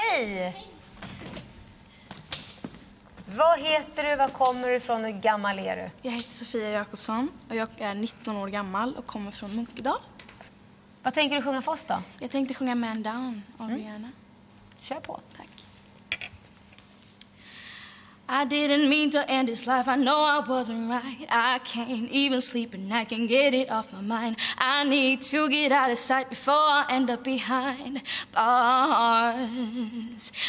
Hej! Vad heter du, var kommer du ifrån och hur gammal är du? Jag heter Sofia Jakobsson och jag är 19 år gammal och kommer från Munkedal. Vad tänker du sjunga för oss då? Jag tänkte sjunga Man Down av Mm. Rihanna. Kör på. Tack. I didn't mean to end this life. I know I wasn't right. I can't even sleep and I can get it off my mind. I need to get out of sight before I end up behind bars.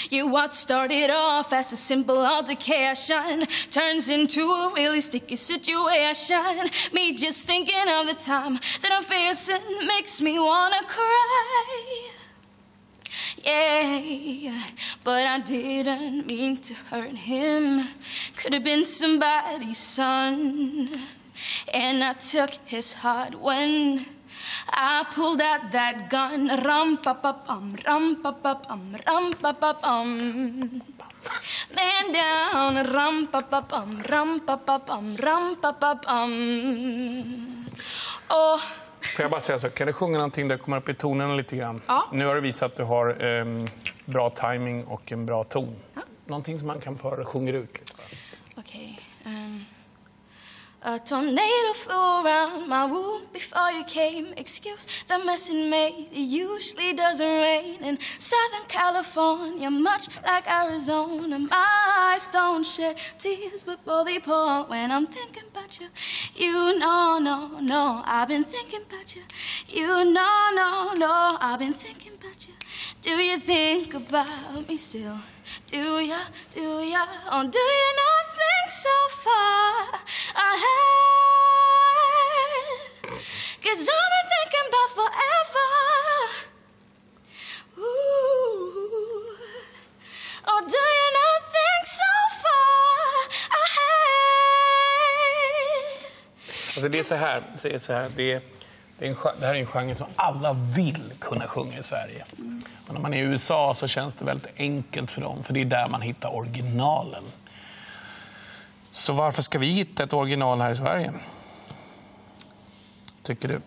You what started off as a simple altercation turns into a really sticky situation. Me just thinking of the time that I'm facing makes me wanna cry. Yeah, but I didn't mean to hurt him. Could have been somebody's son. And I took his heart when I pulled out that gun. Rum pa pa bum, rum pa pa bum, rum pa pa bum. Man down, rum pa pa bum, rum pa pa bum, rum pa pa bum. Oh. Får jag bara säga så, kan du sjunga någonting där du kommer upp i tonen lite grann? Ja. Nu har du visat att du har ehm, bra timing och en bra ton. Någonting som man kan få höra sjunger ut lite. Okay. Um, a tornado flew around my room before you came. Excuse the mess it made. It usually doesn't rain in Southern California, much like Arizona. My eyes don't shed tears, but both they pour when I'm thinking about you. You know, no, no, I've been thinking about you. You know, no, no, I've been thinking about you. Do you think about me still? Do ya, do ya, or do you not think so far ahead? Cause I've been thinking about forever. Ooh. Or do you not think so far ahead? Alltså det är så här, det är så här det, är, det, är en, det här är en genre som alla vill kunna sjunga i Sverige. Och när man är i USA så känns det väldigt enkelt för dem, för det är där man hittar originalen. Så varför ska vi hitta ett original här i Sverige? Tycker du?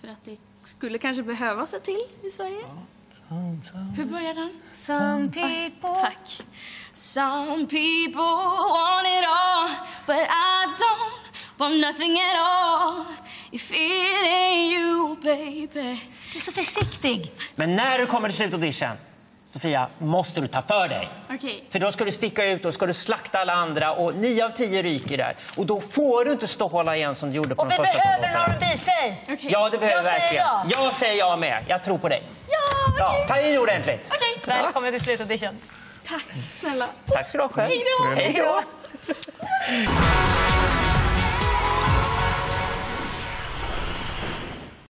För att det skulle kanske behövas ett till i Sverige. Hur börjar den? Some people... Tack. Some people want it all, but I don't want nothing at all. If it ain't you, baby. Du är så försiktig. Men när du kommer till slutaudition, Sofia, måste du ta för dig. Okej. För då ska du sticka ut och ska du slakta alla andra och nio av tio ryker där. Och då får du inte stå och hålla igen som du gjorde på Och de vi första behöver en. R&B-tjej. Okej. Ja, det behöver Jag säger verkligen. ja. Jag säger jag med. Jag tror på dig. Ja, Ja, okej. ta i ordentligt. Okej. Välkommen till slutaudition. Tack snälla. Tack ska du ha själv. Hej då. Hej då.